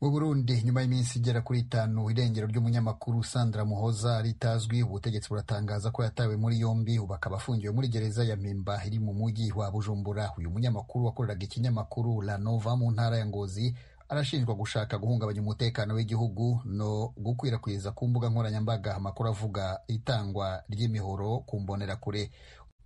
mu burundi nyuma y'iminsi igera kuri itanu irengero ry'umunyamakuru sandra muhoza ritazwi ubutegetsi buratangaza ko yatawe muri yombi ubu akaba afungiwe muri gereza ya mpimba iri mu mujyi wa bujumbura. Uyu munyamakuru wakoreraga ikinyamakuru la nova mu ntara ya ngozi arashinjwa gushaka guhungabanya umutekano w'igihugu no gukwirakwiza ku mbuga nkoranyambaga amakuru avuga itangwa ry'imihoro ku mbonerakure.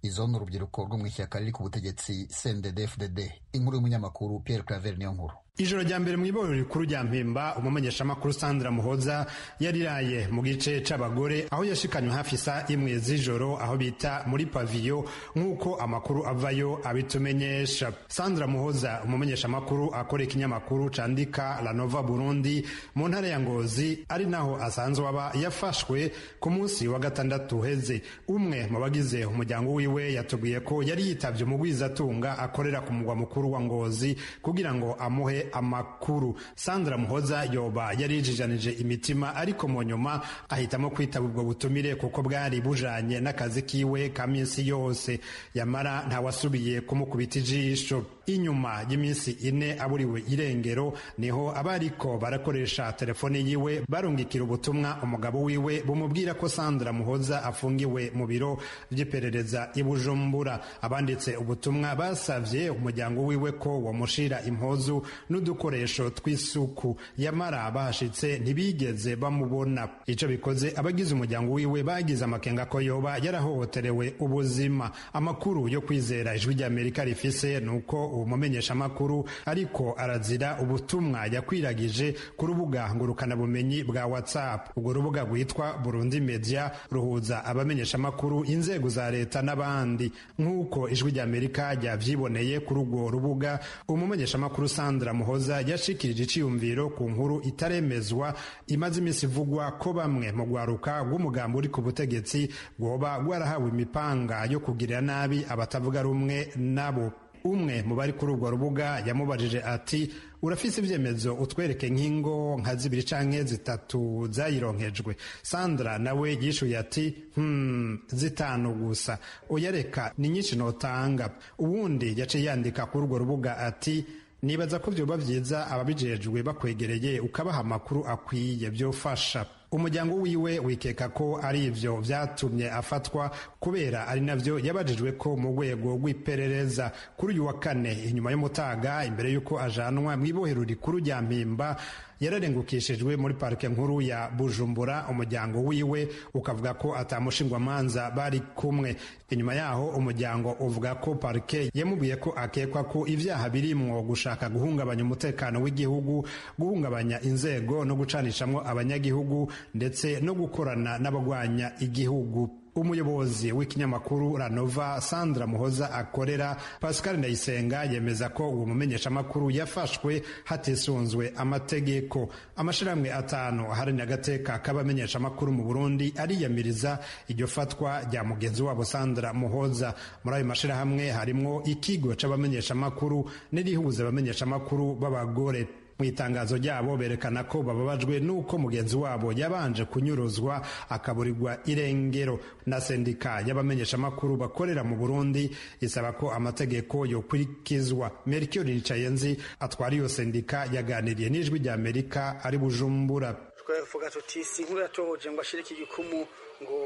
Izo ni urubyiruko rwo mu ishyaka riri ku butegetsi cndd-fdd inkuru y'umunyamakuru pierre claver niyo nkuru. Ijoro rya mbere mu iborero rikuru rya mpemba umumenyeshamakuru sandra muhoza yariraye mu gice c'abagore aho yashikanywe hafi saa imwe z'ijoro aho bita muri paviyo nk'uko amakuru avayo abitumenyesha. Sandra muhoza umumenyeshamakuru akora ikinyamakuru candika la nova burundi mu ntara ya ngozi ari naho asanzwe aba yafashwe ku munsi wa gatandatu uheze. Umwe mu bagize umuryango wiwe yatubwiye ko yari yitavye umugwizatunga akorera ku mugwa mukuru wa ngozi kugira ngo amuhe amakuru. Sandra muhoza yoba yarijijanije imitima ariko mu nyuma ahitamo kwitaba ubwo butumire kuko bwari bujanye n'akazi kiwe ka minsi yose. Yamara ntawasubiye kumukubita ijisho. Inyuma y'iminsi ine aburiwe irengero ni ho abariko barakoresha telefone yiwe barungikira ubutumwa umugabo wiwe bumubwira ko sandra muhoza afungiwe mu biro vy'iperereza i bujumbura. Abanditse ubutumwa basavye umuryango wiwe ko wamushira impozu n'udukoresho tw'isuku. Yamara bahashitse ntibigeze bamubona. Ico bikoze abagize umuryango wiwe bagize amakenga ko yoba yarahohoterewe ubuzima. Amakuru yo kwizera ijwi ry'amerika rifise nuko uwo mumenyeshamakuru ariko arazira ubutumwa. Yakwiragije ku rubuga ngurukanabumenyi bwa whatsapp. Urwo rubuga rwitwa burundi media ruhuza abamenyeshamakuru inzego za leta n'abandi. Nk'uko ijwi ry'amerika ryavyiboneye kuri urwo rubuga umumenyeshamakuru sandra muhoza yashikirije iciyumviro ku nkuru itaremezwa imaze iminsi ivugwa ko bamwe mu rwaruka rw'umugambi uri ku butegetsi rwoba rwarahawe imipanga yo kugirira nabi abatavuga rumwe nabo. Umwe mu bari kuri urwo rubuga yamubajije ati urafise ivyemezo utwereke nk'ingo nka zibiri canke zitatu zayironkejwe? Sandra nawe yishuye ati hmm, zitanu gusa. Uyareka ni nyinshi notanga. Uwundi yaciye yandika kuri urwo rubuga ati nibaza ko vyoba vyiza ababijejwe bakwegereye ukabaha amakuru akwiye vyofasha umuryango wiwe wikeka ko ari ivyo vyatumye afatwa kubera ari navyo yabajijwe ko mu rwego rw'iperereza. Kuri uyu wa kane inyuma y'umutaga imbere y'uko ajanwa mw'ibohero rikuru rya mpimba yararengukishijwe muri parike nkuru ya bujumbura umuryango wiwe ukavuga ko atamushingwamanza bari kumwe. Inyuma yaho umuryango uvuga ko parike yamubwiye ko akekwa ko ivyaha birimwo gushaka guhungabanya umutekano w'igihugu guhungabanya inzego no gucanishamwo abanyagihugu ndetse no gukorana n'abagwanya igihugu. Umuyobozi w'ikinyamakuru ranova sandra muhoza akorera. Pascal ndayisenga yemeza ko uwo mumenyeshamakuru yafashwe hatisunzwe amategeko. Amashirahamwe atanu aharanira agateka k'abamenyeshamakuru mu burundi ariyamiriza iryo fatwa rya mugenzi wabo sandra muhoza. Muri ayo mashirahamwe harimwo ikigo c'abamenyeshamakuru n'irihuza abamenyeshamakuru b'abagore. Mu itangazo ryabo berekana ko bababajwe n'uko mugenzi wabo yabanje kunyuruzwa akaburirwa irengero. Na sendika y'abamenyeshamakuru bakorera mu burundi isaba ko amategeko yokurikizwa mercure nicayenzi atwara iyo sendika yaganiriye n'ijwi rya amerika ari bujumbura. Twavuga tuti si inkuru yatohoje ngo ashire iki gikumu ngo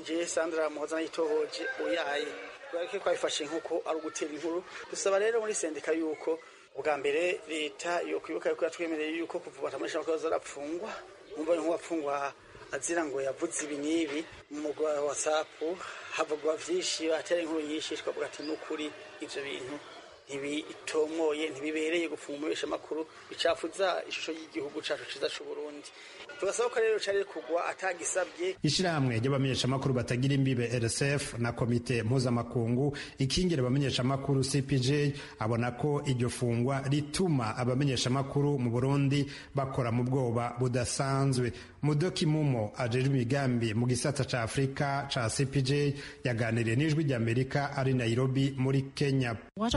njye sandra muhoza nayitohoje uyaye. Twareke twabifashe nk'uko ari ugutera inkuru. Dusaba rero muri sendika yuko ubwa mbere leta yo kwibuka yuko yatwemereye yuko kuva batamurisha abakozi arapfungwa umva nk'uwapfungwa azira ngo yavuze ibi n'ibi. Mu mugwa wa whatsapp havugwa vyinshi batera inkuru nyinshi twavuga ati n'ukuri ivyo bintu ntibitomoye ntibibereye gupfunga umubesha amakuru bicafuza ishusho y'igihugu cacu ciza c'uburundi. Tugasaba ko rero cari kugwa atagisabye. Ishirahamwe ry'abamenyeshamakuru batagira imbibe rsf na komite mpuzamakungu ikingira abamenyeshamakuru cpj abona ko iryo fungwa rituma abamenyeshamakuru mu burundi bakora mu bwoba budasanzwe. Mudoki mumo ajejwe imigambi mu gisata ca afurika ca cpj yaganiriye n'ijwi ry'amerika ari nairobi muri kenya. What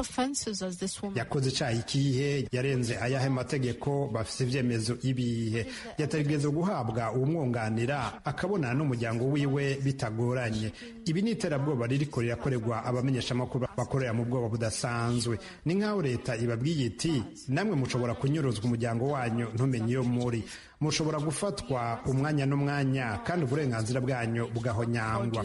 yakoze icyaha ikihe yarenze ayahe mategeko? Bafite ibyemezo ibihe yategereza guhabwa uwumwunganira akabonana n'umuryango wiwe bitagoranye. Ibi ni iterabwoba ririko rirakorerwa abamenyeshamakuru bakorera mu bwoba budasanzwe. Ni nk'aho leta ibabwiye iti namwe mushobora kunyuruzwa umuryango wanyu ntumenye iyo muri. Mushobora gufatwa umwanya n'umwanya kandi uburenganzira bwanyu bugahonyangwa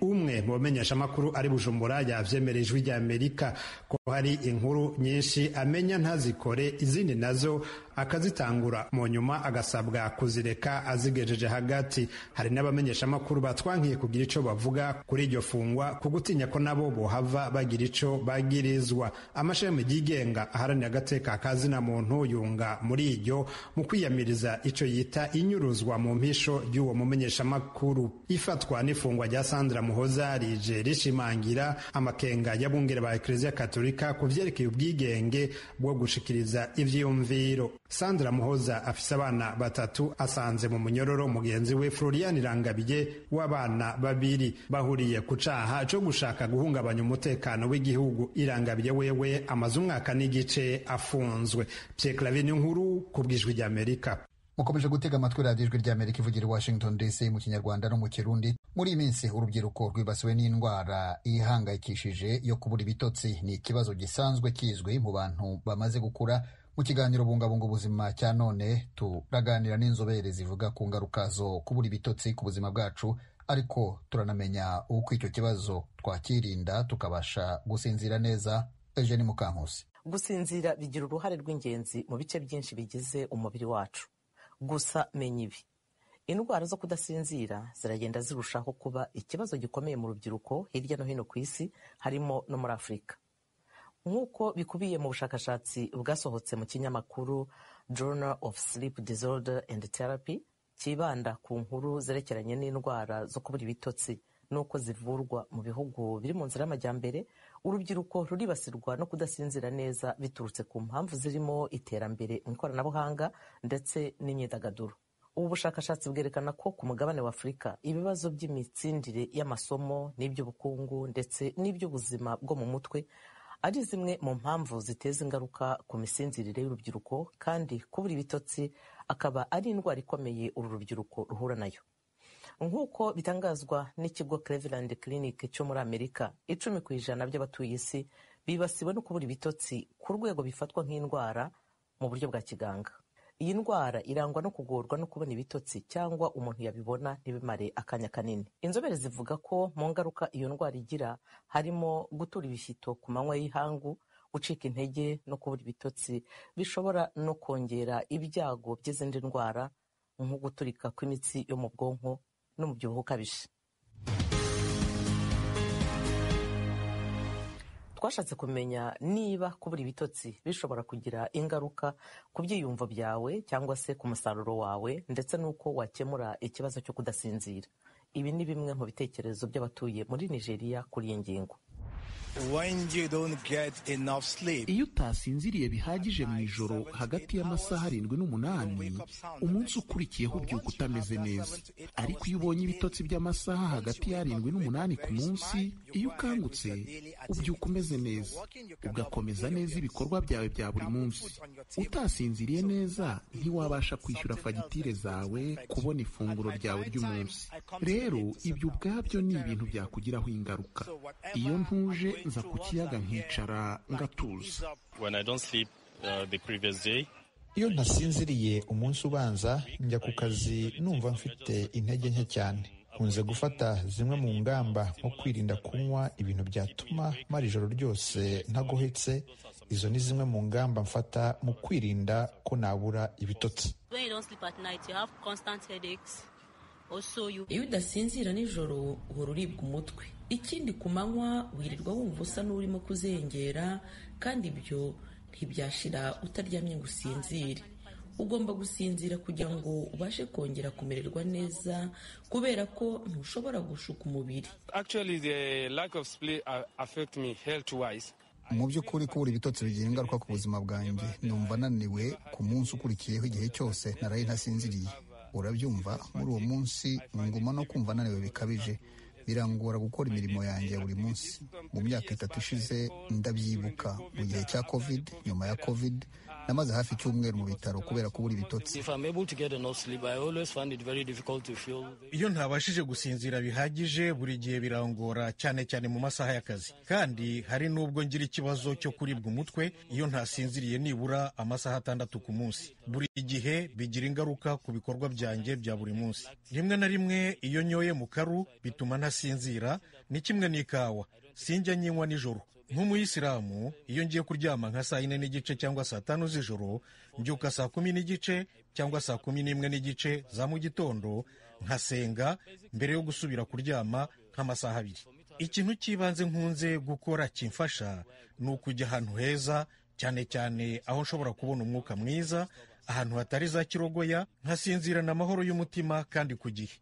umwe mu bamenyeshamakuru ari bujumbura yavyemera ijwi rya amerika ko hari inkuru nyinshi amenya ntazikore izindi na zo akazitangura. Mu nyuma agasabwa kuzireka azigejeje hagati. Hari n'abamenyeshamakuru batwankiye kugira ico bavuga kuri iryo fungwa ku gutinya ko nabo bohava bagira ico bagirizwa. Amashami yigenga aharanira agateka kazina muntu yunga muri iryo mu kwiyamiriza ico yita inyuruzwa mu mpisho ry'uwo mumenyeshamakuru. Ifatwa n'ifungwa rya sandra muhoza rije rishimangira amakenga y'abungere ba ekleziya katolika ku vyerekeye ubwigenge bwo gushikiriza ivyiyumviro. Sandra muhoza afise abana batatu asanze mu munyororo mugenzi we florian irangabiye w'abana babiri. Bahuriye ku caha co gushaka guhungabanya umutekano w'igihugu. Irangabiye wewe amaze umwaka n'igice afunzwe. Pyeklavi nkuru ku bwijwi ry'amerika mukomeje gutega amatwi radiyo ijwi ry'amerika ivugira i washington dc mu kinyarwanda no mu kirundi. Muri iyi minsi urubyiruko rwibasiwe n'indwara ihangayikishije yo kubura ibitotsi. Ni ikibazo gisanzwe kizwi mu bantu bamaze gukura mu kiganiro bungabunga ubuzima cya none turaganira n'inzobere zivuga ku ngaruka zo kubura ibitotsi ku buzima bwacu ariko turanamenya uko icyo kibazo twakirinda tukabasha gusinzira neza. Eugene mukankusi. Gusinzira bigira uruhare rw'ingenzi mu bice byinshi bigize umubiri wacu. Gusa menya ibi. Indwara zo kudasinzira ziragenda zirushaho kuba ikibazo gikomeye mu rubyiruko hirya no hino ku isi harimo no muri afurika nk'uko bikubiye mu bushakashatsi bwasohotse mu kinyamakuru journal of sleep disorder and therapy cyibanda ku nkuru zerekeranye n'indwara zo kubura ibitotsi n'uko zivurwa mu bihugu biri mu nzira y'amajyambere urubyiruko ruribasirwa no kudasinzira neza biturutse ku mpamvu zirimo iterambere mu ikoranabuhanga ndetse n'imyidagaduro. Ubu bushakashatsi bwerekana ko ku mugabane wa afurika ibibazo by'imitsindire y'amasomo n'iby'ubukungu ndetse n'iby'ubuzima bwo mu mutwe ari zimwe mu mpamvu ziteza ingaruka ku misinzirire y'urubyiruko kandi kubura ibitotsi akaba ari indwara ikomeye uru rubyiruko ruhura na yo. Nk'uko bitangazwa n'ikigo Cleveland Clinic cyo muri amerika icumi ku ijana by'abatuye isi bibasiwe no kubura ibitotsi ku rwego bifatwa nk'indwara mu buryo bwa kiganga. Iyi ndwara irangwa no kugorwa no kubona ibitotsi cyangwa umuntu yabibona ntibimare akanya kanini. Inzobere zivuga ko mu ngaruka iyo ndwara igira harimo gutura ibishyito ku manywa y'ihangu gucika intege no kubura ibitotsi bishobora no kongera ibyago by'izindi ndwara nko guturika kw'imitsi yo mu bwonko n'umubyibuho ukabije. Twashatse kumenya niba kubura ibitotsi bishobora kugira ingaruka ku byiyumvo byawe cyangwa se ku musaruro wawe ndetse n'uko wakemura ikibazo cyo kudasinzira. Ibi ni bimwe mu bitekerezo by'abatuye muri nigeria kuri iyi ngingo. Iyo utasinziriye bihagije mu ijoro hagati y'amasaha arindwi n'umunani umunsi ukurikiyeho ubyuka utameze neza. Ariko iyo ubonye ibitotsi by'amasaha hagati y'arindwi n'umunani ku munsi iyo ukangutse ubyuka umeze neza. Ugakomeza neza ibikorwa byawe bya buri munsi. Utasinziriye neza ntiwabasha kwishyura fagitire zawe kubona ifunguro ryawe ry'umunsi. Rero ibyo ubwabyo ni ibintu byakugiraho ingaruka. Iyo ntuje nza ku kiyaga nkicara ngatuza iyo ntasinziriye umunsi ubanza njya ku kazi numva mfite intege nke cyane. Nkunze gufata zimwe mu ngamba nko kwirinda kunywa ibintu byatuma mara ijoro ryose ntagohetse izo ni zimwe mu ngamba mfata mu kwirinda ko nabura ibitotsi. Iyo udasinzira nijoro uhora uribwa umutwe. Ikindi ku manywa wirirwa wumva usa n'urimo kuzengera kandi ibyo ntibyashira utaryamye ngo usinzire. Ugomba gusinzira kugira ngo ubashe kongera kumererwa neza kubera ko ntushobora gushuka umubiri. Mu by'ukuri kubura ibitotsi bigira ingaruka ku buzima bwanjye. Numva ananiwe ku munsi ukurikiyeho igihe cyose naraye ntasinziriye. Urabyumva muri uwo munsi nguma no kumva ananiwe bikabije. Birangora gukora imirimo yanjye ya buri munsi. Mu myaka itatu ishize ndabyibuka. Mu gihe cya covid nyuma ya covid namaze hafi icyumweru mu bitaro kubera kubura ibitotsi. Iyo ntabashije gusinzira bihagije buri gihe birangora cyane cyane mu masaha y'akazi. Kandi hari n'ubwo ngira ikibazo cyo kuribwa umutwe iyo ntasinziriye nibura amasaha atandatu ku munsi. Buri gihe bigira ingaruka ku bikorwa byanjye bya buri munsi. Rimwe na rimwe iyo nyoye mu karu bituma ntasinzira ni kimwe n'ikawa. Sinjya nyinywa nijoro. Nk'umuyisilamu iyo ngiye kuryama nka saa yine n'igice cyangwa saa tanu z'ijoro mbyuka saa kumi n'igice cyangwa saa kumi n'imwe n'igice za mu gitondo nkasenga mbere yo gusubira kuryama nk'amasaha abiri. Ikintu cy'ibanze nkunze gukora kimfasha ni ukujya ahantu heza cyane cyane aho nshobora kubona umwuka mwiza ahantu hatari za kirogoya nkasinzirana amahoro y'umutima kandi ku gihe.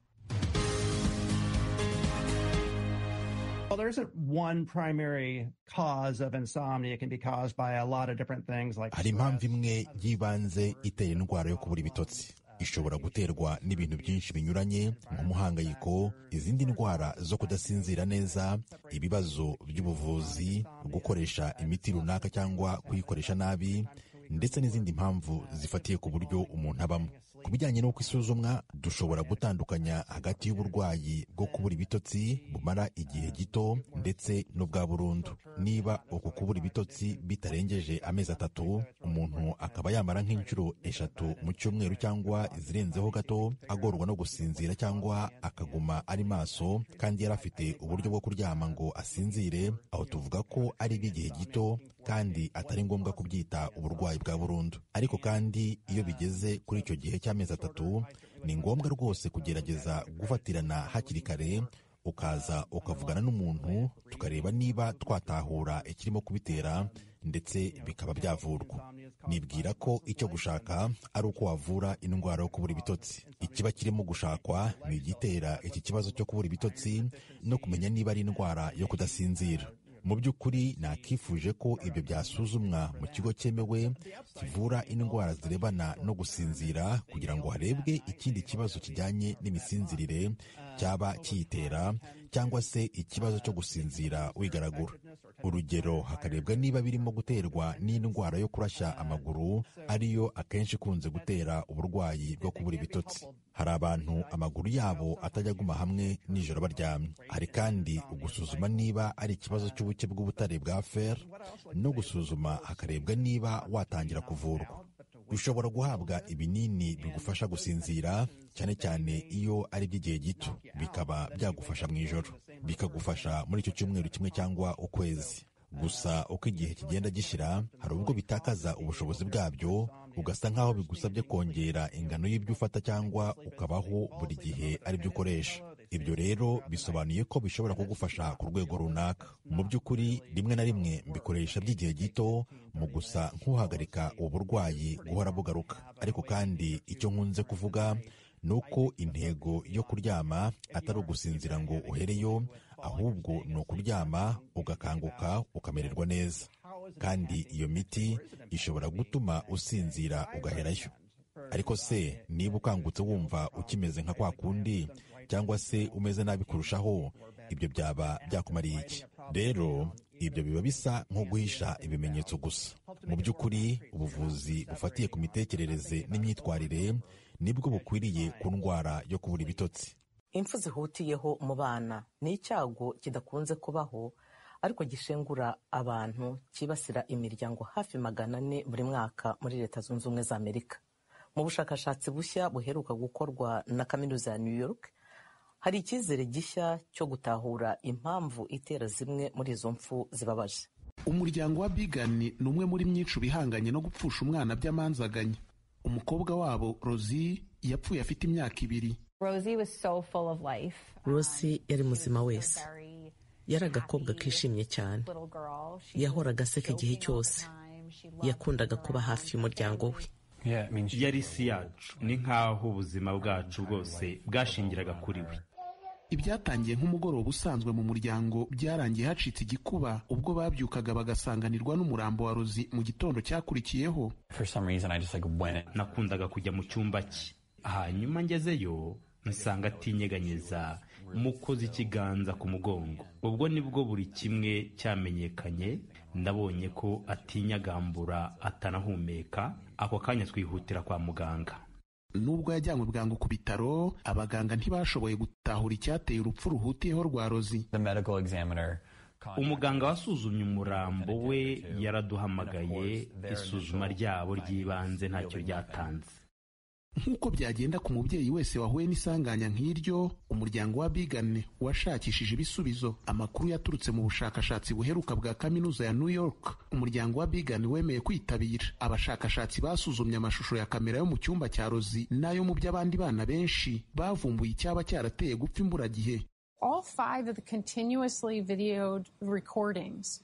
Well, there isn't one primary cause of insomnia. It can be caused by a lot of different things like hari impamvu imwe y'ibanze itera indwara yo kubura ibitotsi ishobora guterwa n'ibintu byinshi binyuranye nk'umuhangayiko izindi ndwara zo kudasinzira neza ibibazo by'ubuvuzi gukoresha imiti runaka cyangwa kuyikoresha nabi ndetse n'izindi mpamvu zifatiye ku buryo umuntu abamo ku bijyanye n'uko isuzumwa dushobora gutandukanya hagati y'uburwayi bwo kubura ibitotsi bumara igihe gito ndetse n'ubwa burundu. Niba uku kubura ibitotsi bitarengeje amezi atatu umuntu akaba yamara nk'inshuro eshatu mu cyumweru cyangwa izirenzeho gato agorwa no gusinzira cyangwa akaguma ari maso kandi yari afite uburyo bwo kuryama ngo asinzire aho tuvuga ko ari iby'igihe gito kandi atari ngombwa kubyita uburwayi bwa burundu. Ariko kandi iyo bigeze kuri icyo gihe cy'amezi atatu ni ngombwa rwose kugerageza gufatirana hakiri kare ukaza ukavugana n'umuntu tukareba niba twatahura ikirimo kubitera ndetse bikaba byavurwa. Nibwira ko icyo gushaka ari uko wavura indwara yo kubura ibitotsi. Ikiba kirimo gushakwa ni igitera iki kibazo cyo kubura ibitotsi no kumenya niba ari indwara yo kudasinzira. Mu by'ukuri nakifuje ko ibyo byasuzumwa mu kigo cyemewe kivura indwara zirebana no gusinzira kugira ngo harebwe ikindi kibazo kijyanye n'imisinzirire cyaba kiyitera cyangwa se ikibazo cyo gusinzira wigaragura. Urugero hakarebwa niba birimo guterwa n'indwara yo kurashya amaguru ariyo akenshi ikunze gutera uburwayi bwo kubura ibitotsi. Hari abantu amaguru yabo atajya aguma hamwe nijoro baryamye. Hari kandi ugusuzuma niba ari ikibazo cy'ubuke bw'ubutare bwa fer no gusuzuma hakarebwa niba watangira kuvurwa. Ushobora guhabwa ibinini bigufasha gusinzira cyane cyane iyo ari iby'igihe gito. Bikaba byagufasha mu ijoro. Bikagufasha muri icyo cyumweru kimwe cyangwa ukwezi. Gusa uko igihe kigenda gishyira hari ubwo bitakaza ubushobozi bwabyo ugasa nk'aho bigusabye kongera ingano y'ibyo ufata cyangwa ukabaho buri gihe ari byo ukoresha. Ibyo rero bisobanuye ko bishobora kugufasha ku rwego runaka. Mu by'ukuri rimwe na rimwe mbikoresha by'igihe gito mu gusa nk'uhagarika ubu burwayi guhora bugaruka. Ariko kandi icyo nkunze kuvuga ni uko intego yo kuryama atari ugusinzira ngo uhereyo ahubwo ni ukuryama ugakanguka ukamererwa neza. Kandi iyo miti ishobora gutuma usinzira ugaherayo. Ariko se niba ukangutse wumva ukimeze nka kwa kundi cyangwa se umeze nabi kurushaho ibyo byaba byakumariye iki? Rero ibyo biba bisa nko guhisha ibimenyetso gusa. Mu by'ukuri ubuvuzi bufatiye ku mitekerereze n'imyitwarire nibwo bukwiriye ku ndwara yo kubura ibitotsi. Impfu zihutiyeho mu bana. Ni icyago kidakunze kubaho ariko gishengura abantu cyibasira imiryango hafi magana ane buri mwaka muri leta zunze ubumwe za amerika. Mu bushakashatsi bushya buheruka gukorwa na kaminuza ya new york hari icyizere gishya cyo gutahura impamvu itera zimwe muri izo mfu zibabaje. Umuryango wa bigani ni umwe muri myinshi bihanganye no gupfusha umwana by'amanzaganya. Umukobwa wabo rozi yapfuye afite imyaka ibiri. Rosi yari muzima wese. yari agakobwa kishimye cyane. yahoraga aseka igihe cyose. yakundaga kuba hafi y'umuryango we. Yari isi yacu. Ni nk'aho ubuzima bwacu bwose bwashingiraga kuri we. Ibyatangiye nk'umugoroba usanzwe mu muryango byarangiye hacitse igikuba ubwo babyukaga bagasanganirwa n'umurambo wa rozi mu gitondo cyakurikiyeho. Nakundaga kujya mu cyumba cye hanyuma ngezeyo nsanga atinyeganyeza mukoze ikiganza ku mugongo. Ubwo ni bwo buri kimwe cyamenyekanye ndabonye ko atinyagambura atanahumeka. Ako kanya twihutira kwa muganga. Nubwo yajyanywe bwangu ku bitaro abaganga ntibashoboye gutahura icyateye urupfu ruhutiyeho rwa rozi umuganga wasuzumye umurambo we yaraduhamagaye isuzuma ryabo ry'ibanze ntacyo ryatanze. Nk'uko byagenda ku mubyeyi wese wahuye n'isanganya nk'iryo umuryango wa bigane washakishije ibisubizo. Amakuru yaturutse mu bushakashatsi buheruka bwa kaminuza ya new york. Umuryango wa bigane wemeye kwitabira. Abashakashatsi basuzumye amashusho ya kamera yo mu cyumba cya rozi n'ayo mu by'abandi bana benshi. Bavumbuye icyaba cyarateye gupfa imburagihe. All five of the continuously videoed recordings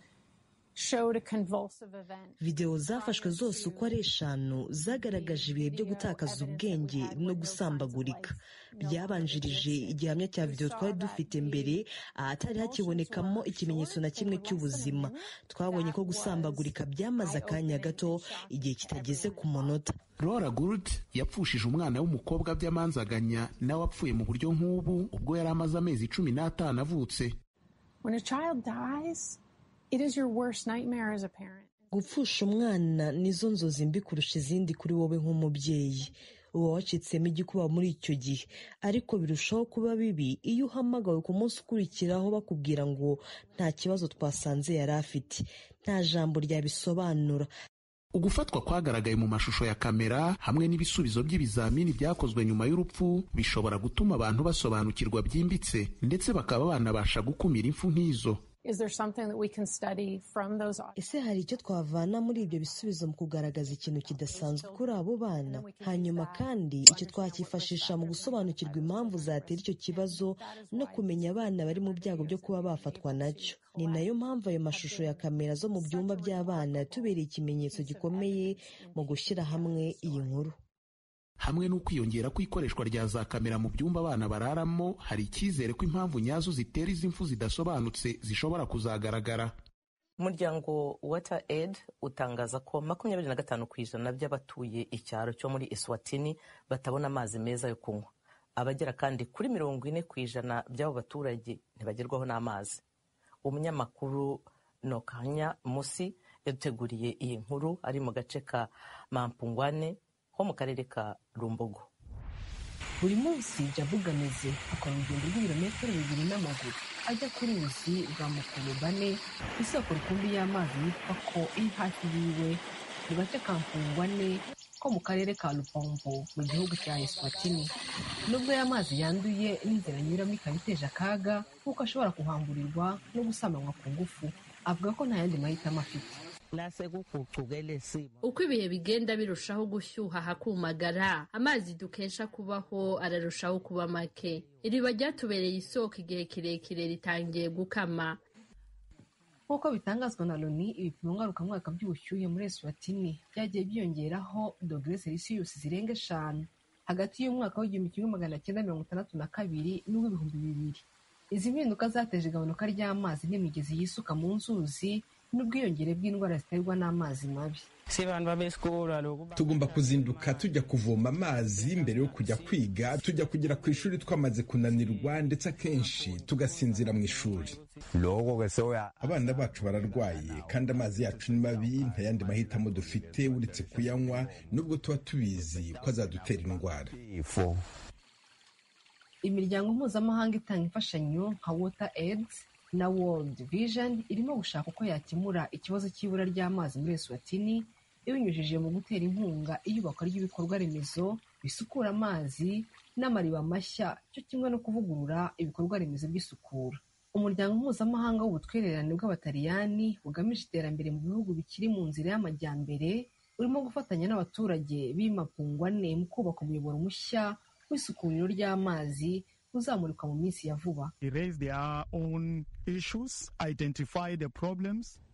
videwo zafashwe zose uko ari eshanu zagaragaje ibihe byo gutakaza ubwenge no gusambagurika. byabanjirije igihamya cya videwo twari dufite mbere ahatari hakibonekamo ikimenyetso na kimwe cy'ubuzima. twabonye ko gusambagurika byamaze akanya gato igihe kitageze ku munota. Laura Gould yapfushije umwana w'umukobwa by'amanzaganya nawe apfuye mu buryo nk'ubu ubwo yari amaze amezi cumi n'atanu avutse. When a child dies, it is your worst nightmare as a parent. gupfusha umwana nizo nzozi mbi kurusha izindi kuri wowe nk'umubyeyi. Uba wacitsemo igikuba muri icyo gihe. Ariko birushaho kuba bibi iyo uhamagawe ku munsi ukurikiraho bakubwira ngo nta kibazo twasanze yari afite. Nta jambo ryabisobanura. Ugufatwa kwagaragaye mu mashusho ya kamera hamwe n'ibisubizo by'ibizamini byakozwe nyuma y'urupfu bishobora gutuma abantu basobanukirwa byimbitse ndetse bakaba banabasha gukumira impfu nk'izo. Is there something that we can study from those ese hari icyo twavana muri ibyo bisubizo mu kugaragaza ikintu kidasanzwe kuri abo bana. hanyuma kandi icyo twacyifashisha mu gusobanukirwa impamvu zatera icyo kibazo no kumenya abana bari mu byago byo kuba bafatwa na cyo. ni na yo mpamvu ayo mashusho ya kamera zo mu byumba by'abana yatubereye ikimenyetso gikomeye mu gushyira hamwe iyi nkuru. Hamwe n'ukwiyongera kw'ikoreshwa rya za kamera mu byumba abana bararamo hari icyizere ko impamvu nyazo zitera izi mfu zidasobanutse zishobora kuzagaragara. Umuryango water aid utangaza ko makumyabiri na gatanu ku ijana by'abatuye icyaro cyo muri eswatini batabona amazi meza yo kunywa. Abagera kandi kuri mirongo ine ku ijana by'abo baturage ntibagerwaho n'amazi. Umunyamakuru nokanya musi yaduteguriye iyi nkuru ari mu gace ka mampungwane ho mu karere ka rumbogo. Buri munsi jabugameze akora urugendo rw'ibirometero bibiri n'amaguru ajya ku ruzi rwa mukurubane isoko rukumbi y'amazi yitwa ko iri hafi yiwe mu gace ka mpungwane ko mu karere ka lupombo mu gihugu cya eswatini. Nubwo aya mazi yanduye n'inzira anyuramo ikaba iteje akaga kuko ashobora kuhamburirwa no gusamanywa ku ngufu. Avuga ko nta yandi mahitamo afite. Uko ibihe bigenda birushaho gushyuha hakumagara amazi dukesha kubaho ararushaho kuba make. Iriba ryatubereye isoko igihe kirekire ritangiye gukama. Nk'uko bitangazwa na loni ibipimo ngarukamwaka by'ubushyuhe muri eswatini byagiye byiyongeraho dogere selisiyusi zirenga eshanu. Hagati y'umwaka w'igihumbi kimwe magana cyenda mirongo itandatu na kabiri n'uw'ibihumbi bibiri. Izi mpinduka zateje igabanuka ry'amazi n'imigezi yisuka mu nzuzi n'ubwiyongere bw'indwara ziterwa n'amazi mabi. Tugomba kuzinduka tujya kuvoma amazi mbere yo kujya kwiga tujya kugera ku ishuri twamaze kunanirwa ndetse akenshi tugasinzira mu ishuri. Abana bacu bararwaye kandi amazi yacu ni mabi nta yandi mahitamo dufite uretse kuyanywa nubwo tuba tubizi ko azadutera indwara. Imiryango mpuzamahanga itanga imfashanyo nka water aids na world vision irimo gushaka uko yakemura ikibazo cy'ibura ry'amazi muri eswatini ibinyujije mu gutera inkunga iyubakwa ry'ibikorwa remezo bisukura amazi n'amariba mashya cyo kimwe no kuvugurura ibikorwa remezo by'isukura. Umuryango mpuzamahanga w'ubutwererane bw'abataliyani bugamije iterambere mu bihugu bikiri mu nzira y'amajyambere urimo gufatanya n'abaturage b'imapungwane mu kubaka umuyoboro mushya w'isukuriro ry'amazi uzamurikwa mu minsi ya vuba.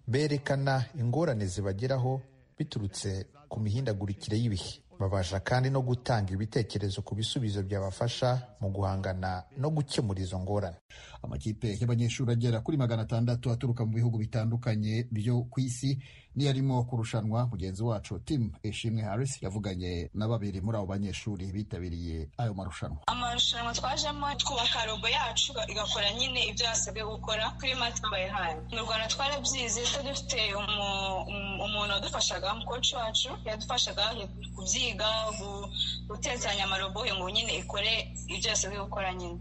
Berekana ingorane zibageraho biturutse ku mihindagurikire y'ibihe. Babasha kandi no gutanga ibitekerezo ku bisubizo byabafasha mu guhangana no gukemura izo ngorane. Amakipe y'abanyeshuri agera kuri magana atandatu aturuka mu bihugu bitandukanye byo ku isi niyo arimo kurushanwa mugenzi wacu tim ishimwe harris yavuganye na babiri muri abo banyeshuri bitabiriye ayo marushanwa. Amarushanwa twajemo twubaka robo yacu igakora nyine ibyo yasabwe gukora kuri mati bayihaye mu rwanda twarabyize ko dufite umuntu wadufashaga umukoci wacu yadufashaga kubyiga guteranya amarobo ngo nyine ikore ibyo yasabwe gukora nyine.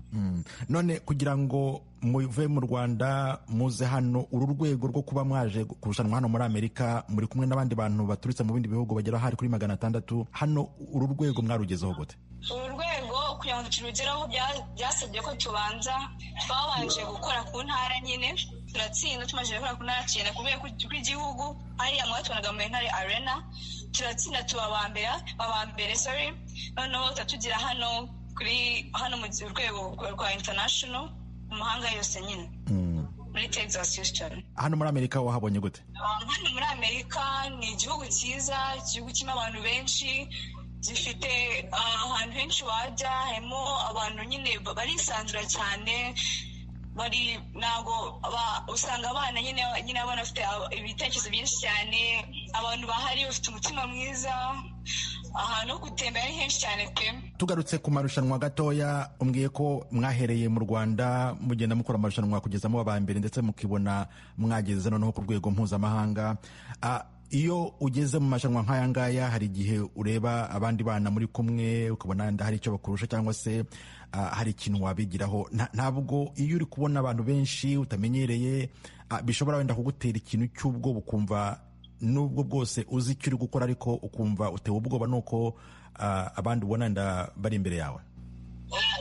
None kugira ngo muve mu rwanda muze hano. Uru rwego rwo kuba mwaje kurushanwa hano muri amerika muri kumwe n'abandi bantu baturutse mu bindi bihugu bagera hari kuri magana atandatu. Hano uru rwego mwarugezeho gute? Uru rwego kugira ngo turugeraho byasabye ko tubanza twabanje gukora ku ntara nyine. Turatsinda tumaze gukora ku ntara cyenda ku rwego rw'igihugu hariya mwatubonaga muri ntare arena. Turatsinda tuba aba mbere sorry. Noneho tugira hano kuri hano mu rwego rwa international mu mahanga yose nyine. Muri texas houston. Hano muri amerika wahabonye gute? Hano muri amerika ni igihugu cyiza igihugu kirimo abantu benshi gifite ahantu henshi wajya harimo abantu nyine barisanzura cyane bari ntabwo usanga abana nyine nyine abana bafite ibitekerezo byinshi cyane abantu bahari bafite umutima mwiza. Ahantu ho gutembera ni henshi cyane pe. Tugarutse ku marushanwa gatoya umbwiye ko mwahereye mu rwanda mugenda mukora amarushanwa kugeza muba mbere ndetse mukibona mwageze noneho ku rwego mpuzamahanga. Iyo ugeze mu marushanwa nk'aya ngaya hari igihe ureba abandi bana muri kumwe ukabona hari icyo bakurusha cyangwa se hari ikintu wabigiraho. Ntabwo iyo uri kubona abantu benshi utamenyereye bishobora wenda kugutera ikintu cy'ubwoba ukumva nubwo bwose uzi icyo uri gukora ariko ukumva utewe ubwoba nuko abandi ubona bari imbere yawe.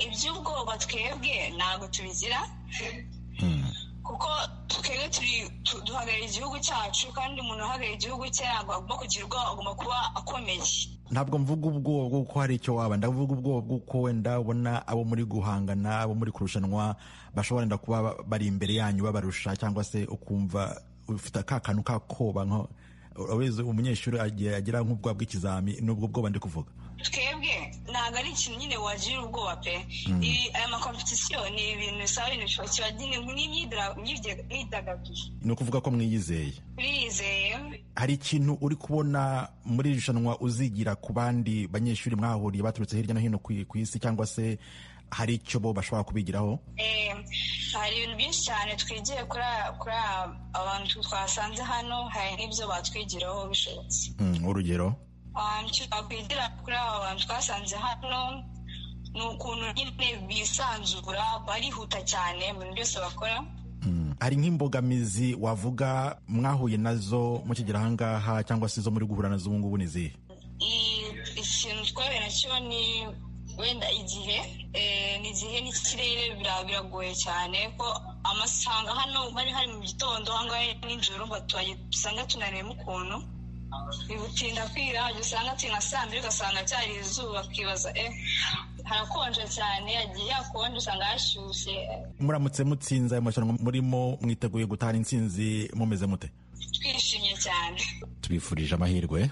Iby'ubwoba twebwe ntabwo tubigira kuko twebwe duhagarariye igihugu cyacu kandi umuntu uhagarariye igihugu cye ntabwo agomba kugira ubwoba agomba kuba akomeye. Ntabwo mvuga ubwoba bw'uko hari icyo waba ndavuga ubwoba bw'uko wenda ubona abo muri guhangana abo muri kurushanwa bashobora wenda kuba bari imbere yanyu babarusha cyangwa se ukumva ufite ka kantu kakoba nko umunyeshuri agira nk'ubwoba bw'ikizami n'ubwo bwoba ndi kuvuga. Twebwe ntabwo ari ikintu nyine wagira ubwoba pe. Aya makompetisiyo ni ibintu bisaba ibintu kiba nk'imyidagaduro ni ukuvuga ko mwiyizeye. Turiyizeye hari ikintu uri kubona muri iri rushanwa uzigira ku bandi banyeshuri mwahuriye baturutse hirya no hino ku isi cyangwa se hari icyo bo bashobora kubigiraho? Hari ibintu byinshi cyane twigiye kuri abantu twasanze hano hari n'ibyo batwigiraho bishobotse. Urugero? Icyo twakwigira kuri aba bantu twasanze hano ni ukuntu nyine bisanzura barihuta cyane mu bintu byose bakora. Hari nk'imbogamizi wavuga mwahuye na zo mukigera ahangaha cyangwa se izo muri guhura na zo ubu ngubu ni izihe ikintu twahuye na cyo ni wenda igihe ni igihe n'ikirere biragoye cyane ko amasanga hano bari hari mu gitondo ahangaha nijoro usanga tunaniyemo ukuntu bibutinda kwira usanga ati nka saa mbiri ugasanga cyari izuba ukibaza eh harakonje cyane yagiye hakonje usanga hashyushye. Muramutse mutsinze ayo marushanwa murimo mwiteguye gutahana intsinzi mumeze mute? Twishimye cyane. Tubifurije amahirwe.